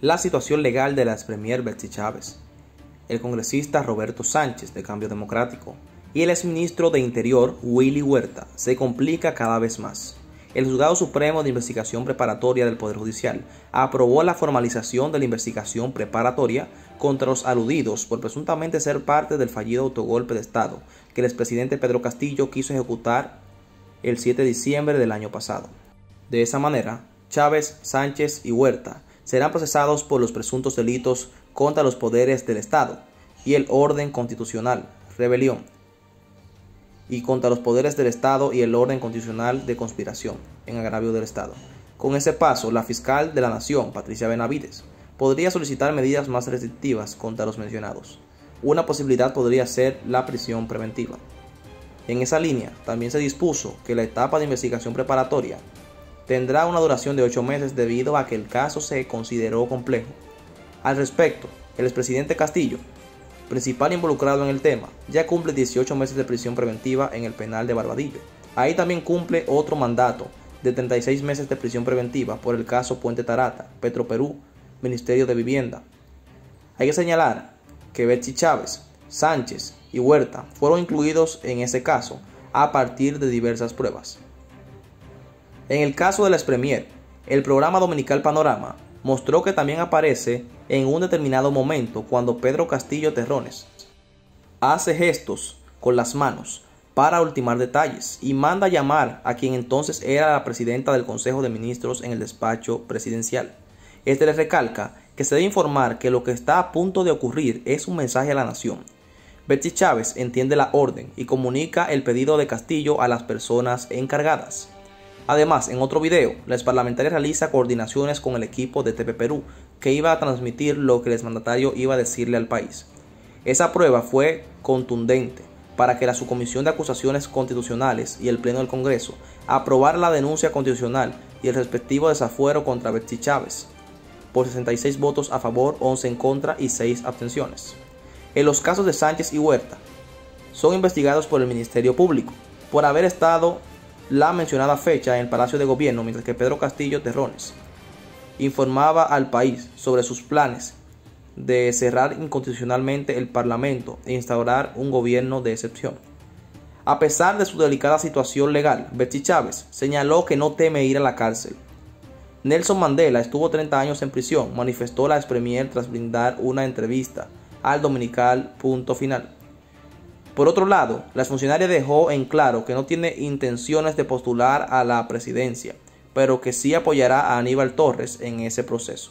la situación legal de la ex premier Betsy Chávez, el congresista Roberto Sánchez de Cambio Democrático y el exministro de Interior Willy Huerta se complica cada vez más. El Juzgado Supremo de Investigación Preparatoria del Poder Judicial aprobó la formalización de la investigación preparatoria contra los aludidos por presuntamente ser parte del fallido autogolpe de Estado que el expresidente Pedro Castillo quiso ejecutar el 7 de diciembre del año pasado. De esa manera, Chávez, Sánchez y Huerta serán procesados por los presuntos delitos contra los poderes del Estado y el orden constitucional, rebelión, y contra los poderes del Estado y el orden constitucional de conspiración en agravio del Estado. Con ese paso, la fiscal de la Nación, Patricia Benavides, podría solicitar medidas más restrictivas contra los mencionados. Una posibilidad podría ser la prisión preventiva. En esa línea, también se dispuso que la etapa de investigación preparatoria tendrá una duración de ocho meses debido a que el caso se consideró complejo. Al respecto, el expresidente Castillo, principal involucrado en el tema, ya cumple 18 meses de prisión preventiva en el penal de Barbadillo. Ahí también cumple otro mandato de 36 meses de prisión preventiva por el caso Puente Tarata, Petroperú, Ministerio de Vivienda. Hay que señalar que Betsy Chávez, Sánchez y Huerta fueron incluidos en ese caso a partir de diversas pruebas. En el caso de la Premier, el programa dominical Panorama mostró que también aparece en un determinado momento cuando Pedro Castillo Terrones hace gestos con las manos para ultimar detalles y manda llamar a quien entonces era la presidenta del Consejo de Ministros en el despacho presidencial. Este le recalca que se debe informar que lo que está a punto de ocurrir es un mensaje a la nación. Betsy Chávez entiende la orden y comunica el pedido de Castillo a las personas encargadas. Además, en otro video, la parlamentaria realiza coordinaciones con el equipo de TP Perú, que iba a transmitir lo que el exmandatario iba a decirle al país. Esa prueba fue contundente para que la Subcomisión de Acusaciones Constitucionales y el Pleno del Congreso aprobara la denuncia constitucional y el respectivo desafuero contra Betsy Chávez, por 66 votos a favor, 11 en contra y 6 abstenciones. En los casos de Sánchez y Huerta, son investigados por el Ministerio Público por haber estado la mencionada fecha en el Palacio de Gobierno, mientras que Pedro Castillo Terrones informaba al país sobre sus planes de cerrar inconstitucionalmente el Parlamento e instaurar un gobierno de excepción. A pesar de su delicada situación legal, Betsy Chávez señaló que no teme ir a la cárcel. Nelson Mandela estuvo 30 años en prisión, manifestó la ex premier tras brindar una entrevista al dominical Punto Final. Por otro lado, la funcionaria dejó en claro que no tiene intenciones de postular a la presidencia, pero que sí apoyará a Aníbal Torres en ese proceso.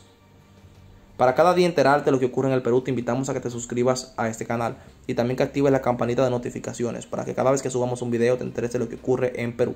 Para cada día enterarte de lo que ocurre en el Perú, te invitamos a que te suscribas a este canal y también que actives la campanita de notificaciones para que cada vez que subamos un video te enteres de lo que ocurre en Perú.